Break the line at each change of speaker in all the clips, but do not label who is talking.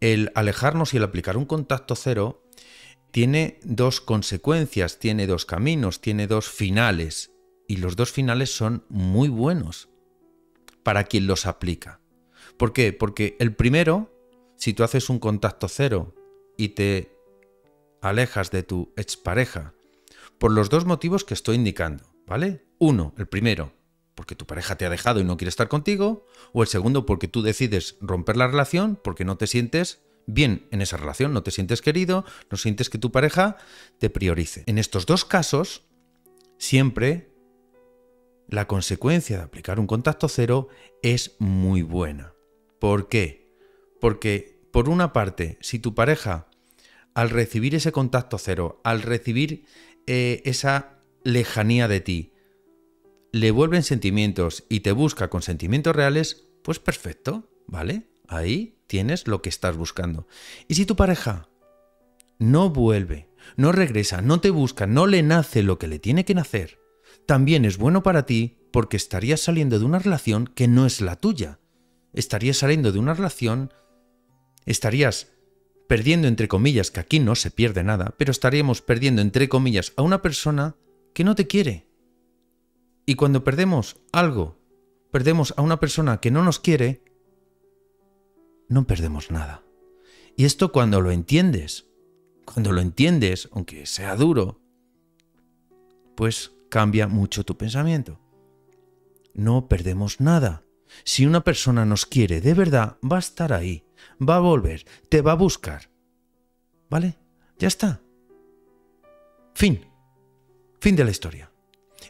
el alejarnos y el aplicar un contacto cero tiene dos consecuencias, tiene dos caminos, tiene dos finales. Y los dos finales son muy buenos para quien los aplica. ¿Por qué? Porque el primero, si tú haces un contacto cero y te alejas de tu expareja por los dos motivos que estoy indicando, ¿vale? Uno, el primero, porque tu pareja te ha dejado y no quiere estar contigo, o el segundo, porque tú decides romper la relación porque no te sientes bien en esa relación, no te sientes querido, no sientes que tu pareja te priorice. En estos dos casos, siempre la consecuencia de aplicar un contacto cero es muy buena. ¿Por qué? Porque, por una parte, si tu pareja, al recibir ese contacto cero, al recibir eh, esa lejanía de ti, le vuelven sentimientos y te busca con sentimientos reales, pues perfecto, ¿vale? Ahí tienes lo que estás buscando. Y si tu pareja no vuelve, no regresa, no te busca, no le nace lo que le tiene que nacer, también es bueno para ti porque estarías saliendo de una relación que no es la tuya. Estarías saliendo de una relación, estarías perdiendo entre comillas, que aquí no se pierde nada, pero estaríamos perdiendo entre comillas a una persona que no te quiere. Y cuando perdemos algo, perdemos a una persona que no nos quiere, no perdemos nada. Y esto cuando lo entiendes, cuando lo entiendes, aunque sea duro, pues cambia mucho tu pensamiento. No perdemos nada. Si una persona nos quiere de verdad, va a estar ahí, va a volver, te va a buscar. ¿Vale? Ya está. Fin. Fin de la historia.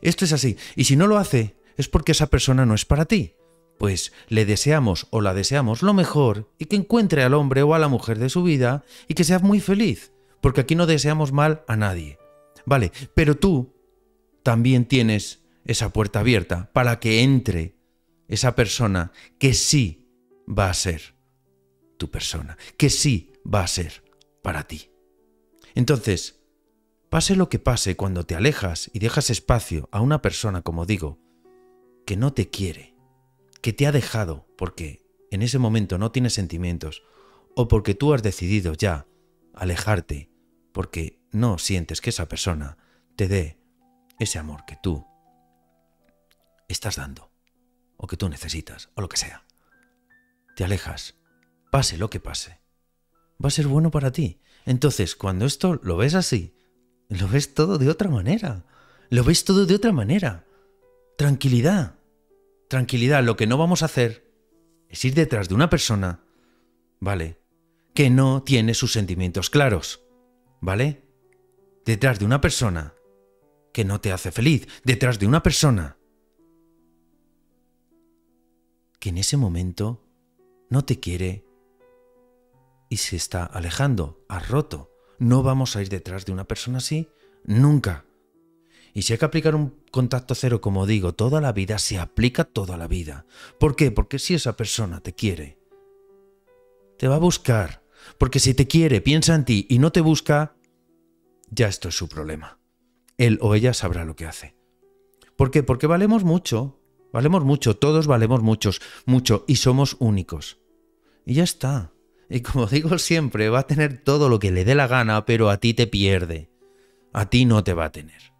Esto es así. Y si no lo hace, es porque esa persona no es para ti. Pues le deseamos o la deseamos lo mejor y que encuentre al hombre o a la mujer de su vida y que sea muy feliz. Porque aquí no deseamos mal a nadie. Vale, pero tú también tienes esa puerta abierta para que entre esa persona que sí va a ser tu persona, que sí va a ser para ti. Entonces, pase lo que pase cuando te alejas y dejas espacio a una persona, como digo, que no te quiere, que te ha dejado porque en ese momento no tienes sentimientos, o porque tú has decidido ya alejarte porque no sientes que esa persona te dé ese amor que tú estás dando, o que tú necesitas, o lo que sea. Te alejas, pase lo que pase. Va a ser bueno para ti. Entonces, cuando esto lo ves así, lo ves todo de otra manera. Lo ves todo de otra manera. Tranquilidad. Tranquilidad. Lo que no vamos a hacer es ir detrás de una persona, ¿vale? Que no tiene sus sentimientos claros, ¿vale? Detrás de una persona que no te hace feliz. Detrás de una persona que en ese momento no te quiere y se está alejando, has roto. No vamos a ir detrás de una persona así, nunca. Y si hay que aplicar un contacto cero, como digo, toda la vida, se aplica toda la vida. ¿Por qué? Porque si esa persona te quiere, te va a buscar. Porque si te quiere, piensa en ti y no te busca, ya esto es su problema. Él o ella sabrá lo que hace. ¿Por qué? Porque valemos mucho, Valemos mucho, todos valemos muchos, mucho y somos únicos. Y ya está. Y como digo siempre, va a tener todo lo que le dé la gana, pero a ti te pierde. A ti no te va a tener.